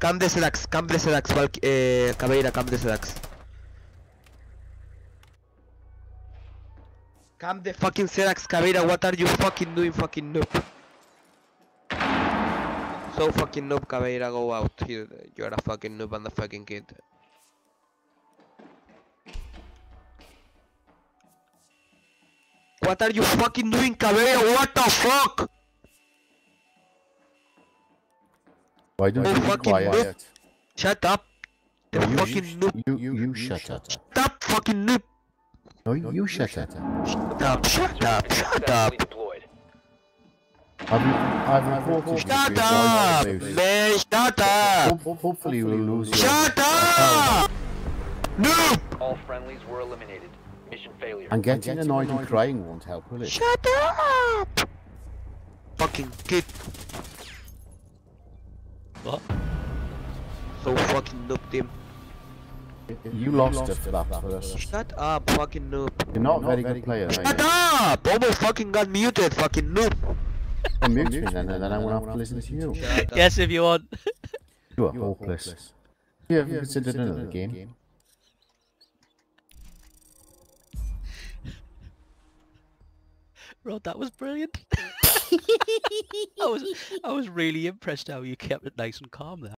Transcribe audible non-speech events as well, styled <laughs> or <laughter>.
Cam de Sedax, Cam de Sedax, Valk eh, Caveira, Cam de Sedax. Cam de fucking Sedax, Caveira, what are you fucking doing, fucking noob? So fucking noob, Caveira, go out. You, you're a fucking noob and a fucking kid. What are you fucking doing, Caveira? What the fuck? Why don't Oh, you be fucking noob. quiet? Shut up. The No, you, fucking sh- noob. you, you, you shut up. Stop fucking noob. No, you, you shut up. Shut up, shut up, shut up. deployed. I've, I've reported you Shut for your up! abuse. Man, shut up! Ho- Hopefully we'll lose you. Shut up! Noob! All friendlies were eliminated. Mission failure. And getting annoyed and crying won't help, will it? Shut up! Fucking kid. What? So fucking noob team. You lost it for that first. Shut up, fucking noob. You're not a very good player, are Shut up! Almost fucking got muted, fucking noob. Well, mute me then, and then I won't have to listen to you. Yes, if you want. <laughs> You are hopeless. You have considered another game? <laughs> Rod, that was brilliant. <laughs> I was I was really impressed how you kept it nice and calm there.